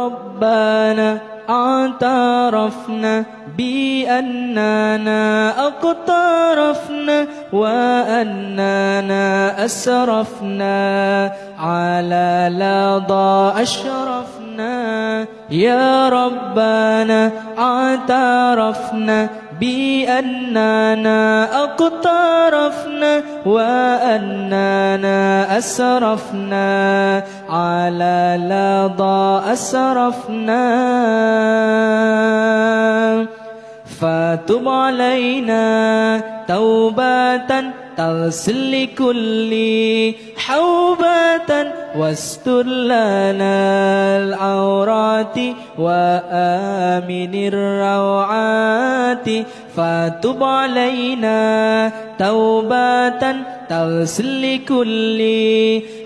ربنا اعترفنا بأننا أقترفنا وأننا أسرفنا على لظى أشرفنا. يا ربنا اعترفنا بأننا أقترفنا وأننا أسرفنا على لظى أسرفنا. فتب علينا توبة تغسل كل حوبة واستر لنا العورات وآمن الروعات. فتب علينا توبة تغسل كل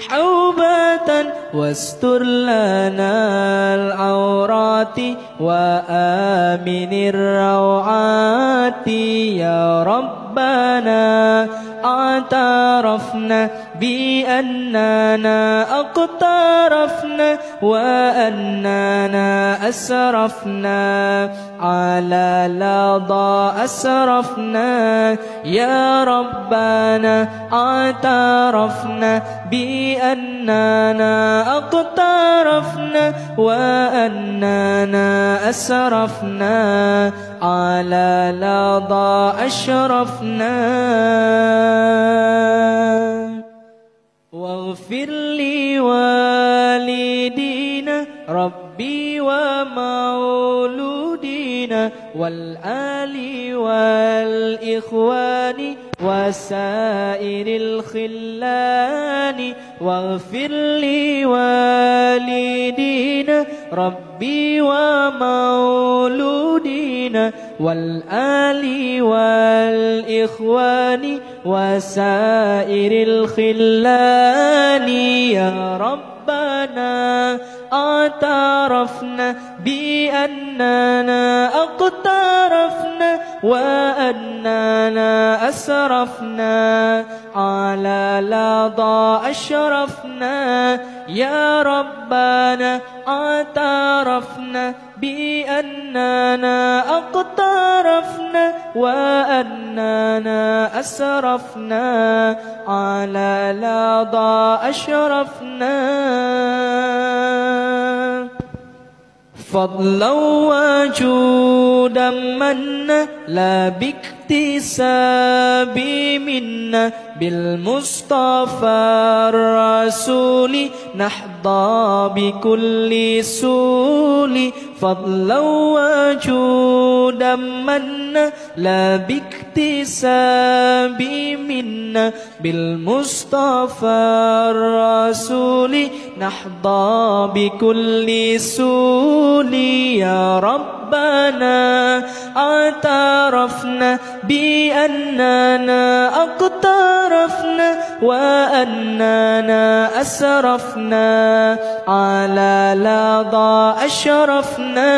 حوبة واستر لنا العورات وآمن الروعات يا ربنا. اعترفنا بأننا أقترفنا وأننا أسرفنا على لظى أسرفنا. يا ربنا اعترفنا بأننا أقترفنا وأننا أسرفنا على لظى أشرفنا. واغفر لي والدينا ربي ومولودينا والآل والإخوان وسائر الخلان واغفر لي والدينا ربي ومولودينا والآل والإخوان وسائر الخلان يا ربنا اعترفنا بأننا أقترفنا وأننا أسرفنا على لظى أشرفنا. يا ربنا اعترفنا بأننا أقترفنا وأننا أسرفنا على لظى أشرفنا. فضلا وجودا منا لا باكتساب منا بالمصطفى الرسول نحظى بكل سول فضلا وجودا منا لا باكتساب منا بالمصطفى الرسول نحظى بكل سول يا ربنا اعترفنا بأننا أقترفنا وأننا أسرفنا على لظى أشرفنا.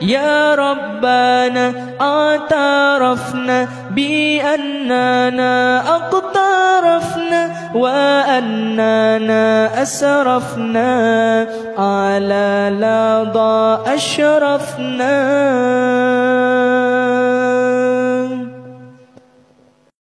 يا ربنا اعترفنا بأننا أقترفنا وأننا أسرفنا على لظى أشرفنا.